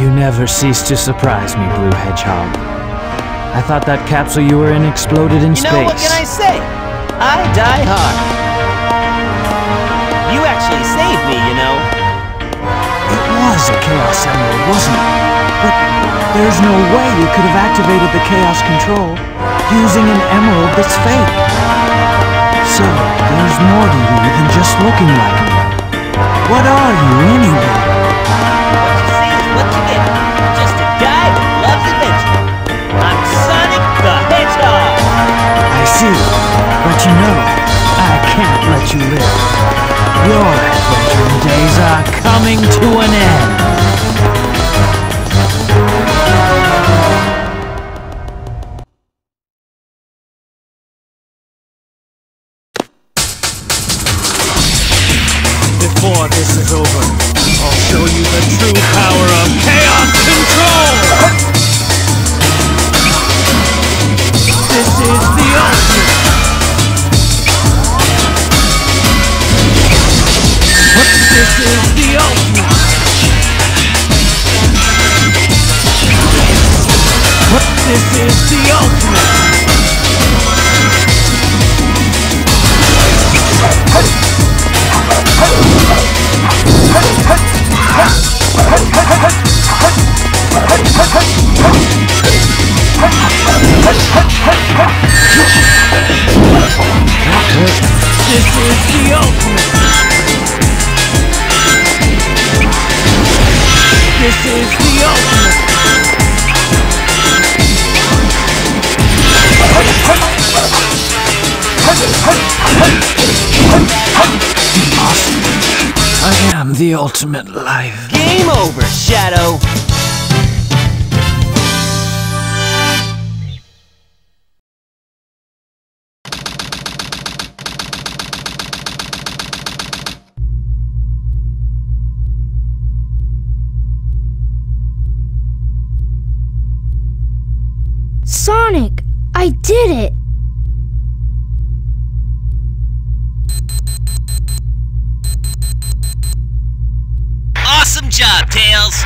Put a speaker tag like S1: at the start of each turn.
S1: You never cease to surprise me, Blue Hedgehog. I thought that capsule you were in exploded in
S2: You
S1: space.
S2: know, what can I say? I die hard. You actually saved me, you know.
S1: It was a Chaos Emerald, wasn't it? But there's no way you could have activated the Chaos Control using an emerald that's fake. So, there's more to you than just looking like me. What are you, anyway? I but you know, I can't let you live. Your adventuring days are coming to an end. Before this is over, I'll show you the true power This is the ultimate! This is the ultimate! This is the ultimate! I am the ultimate life.
S2: Game over, Shadow.
S3: Sonic, I did it!
S2: Awesome job, Tails.